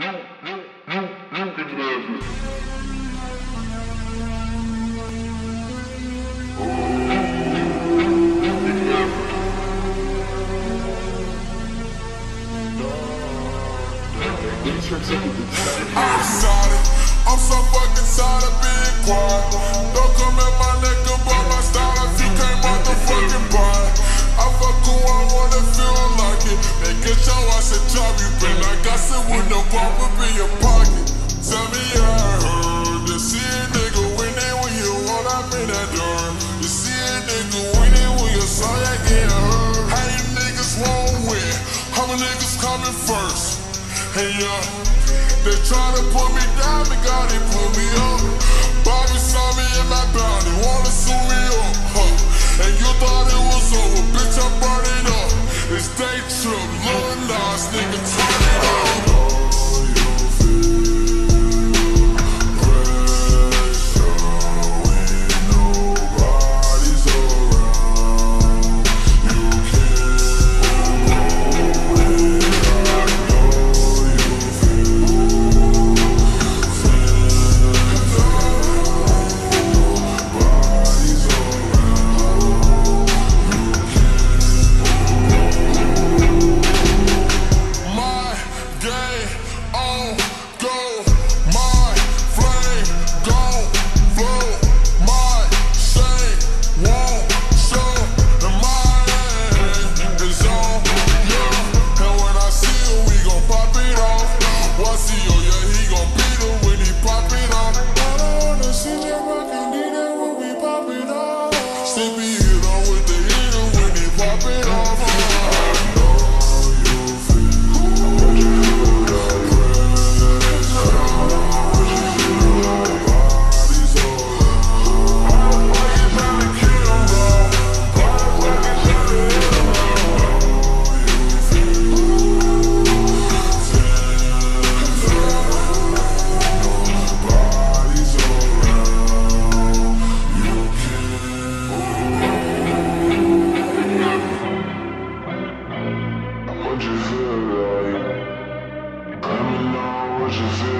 I'm sorry, I'm so fucking tired of being quiet. Don't come at my neck about worse. Hey, yeah. They try to put me down, but God, they put me up. what you feel. Let me know you feel.